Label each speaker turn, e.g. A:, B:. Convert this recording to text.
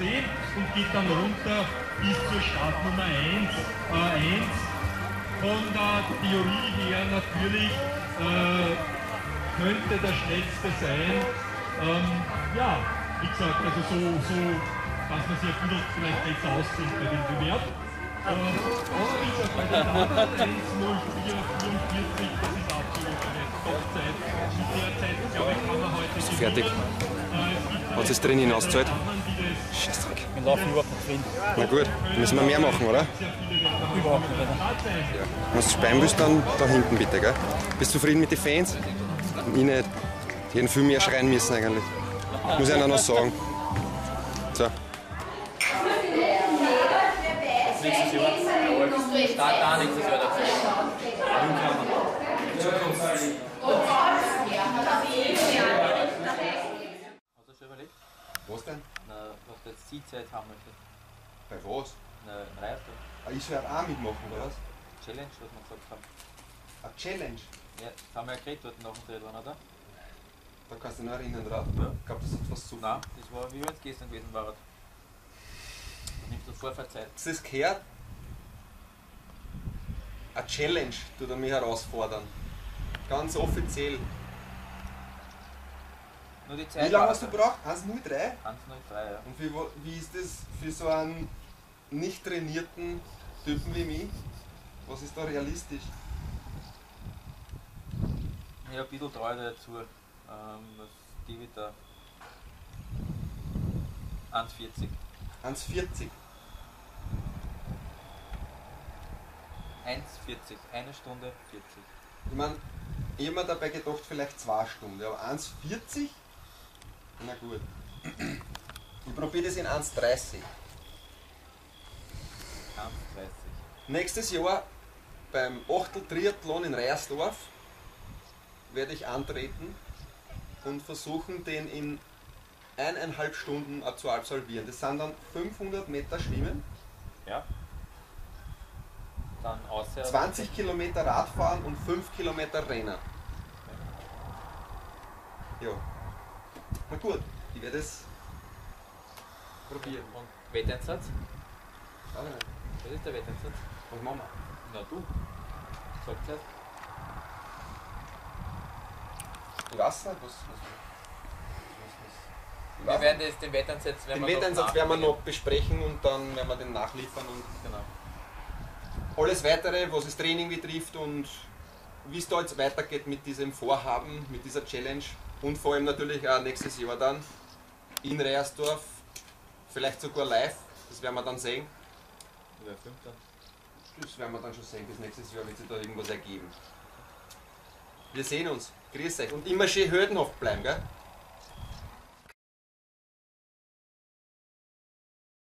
A: 410 und geht dann runter bis zur Startnummer 1. Äh, 1 von der Theorie her natürlich äh, könnte der schnellste sein. Ähm, ja, wie gesagt, also so, so, dass man sich ein bisschen vielleicht besser aussieht bei dem Bewerb. Äh, aber wie gesagt, bei den anderen 1.04.44, das ist absolut eine Top-Zeit. Mit der Zeit, glaube ich, kann man heute
B: Ist fertig. Hat es drin hinausgezahlt?
C: Scheißdreck. Wir laufen überhaupt nicht drin.
B: Na gut, müssen wir mehr machen, oder?
C: Überhaupt nicht. Oder?
B: Wenn du speien willst, dann da hinten bitte, gell? Bist du zufrieden mit den Fans? Ich nicht. Die hätten viel mehr schreien müssen eigentlich. Muss ich einer noch sagen. So.
D: Nächstes Jahr. Start da nächstes Jahr dazu. Überlegt?
B: Was denn?
D: Na, was jetzt Zielzeit haben möchtest?
B: Bei was?
D: Na, ein Reifter.
B: Ah, Ich soll auch mitmachen, oder was?
D: Challenge, was wir gesagt haben.
B: Eine Challenge.
D: Ja, das haben wir ja geredet dort nach dem Dreh, oder?
B: Da kannst du dich noch erinnern drauf.
D: Ja.
B: Ich glaube, das hat was zu
D: Nein, das war wie wenn es gestern gewesen war. Du nimmst du Vorfahrzeit.
B: Hast du das gehört? Eine Challenge tut er mich herausfordern. Ganz offiziell.
D: Nur die Zeit.
B: Wie lange hast du gebraucht? 1,03?
D: 103, ja.
B: Und wie, wie ist das für so einen nicht trainierten Typen wie mich? Was ist da realistisch?
D: Ja, ein bisschen treu dazu. Ähm, was gebe ich da? 1,40.
B: 1,40.
D: 1,40. Eine Stunde 40.
B: Ich meine, ich habe mir dabei gedacht, vielleicht zwei Stunden. Aber 1,40? Na gut. Ich probiere das in 1,30.
D: 1,30.
B: Nächstes Jahr beim Achtel Triathlon in Reiersdorf werde ich antreten und versuchen, den in eineinhalb Stunden zu absolvieren. Das sind dann 500 Meter Schwimmen,
D: Ja. Dann außer.
B: 20 Kilometer Radfahren und 5 Kilometer Rennen. Ja. Na gut, ich werde es probieren.
D: Und Wetteinsatz?
B: Schau mal,
D: Was ist der Wetteinsatz?
B: Was machen wir?
D: Na du. Sag's erst.
B: Ich weiß nicht, was. was, was, was,
D: Wir werden das, den Wetteinsatz werden
B: Den
D: wir
B: Wetteinsatz werden wir noch besprechen und dann werden wir den nachliefern und
D: Genau.
B: alles weitere, was das Training betrifft und wie es da jetzt weitergeht mit diesem Vorhaben, mit dieser Challenge und vor allem natürlich auch nächstes Jahr dann in Reiersdorf, vielleicht sogar live, das werden wir dann sehen.
D: Dann.
B: Das werden wir dann schon sehen, bis nächstes Jahr wird sich da irgendwas ergeben. Wir sehen uns. Grüß euch und immer schön Hürdenhaft bleiben, gell?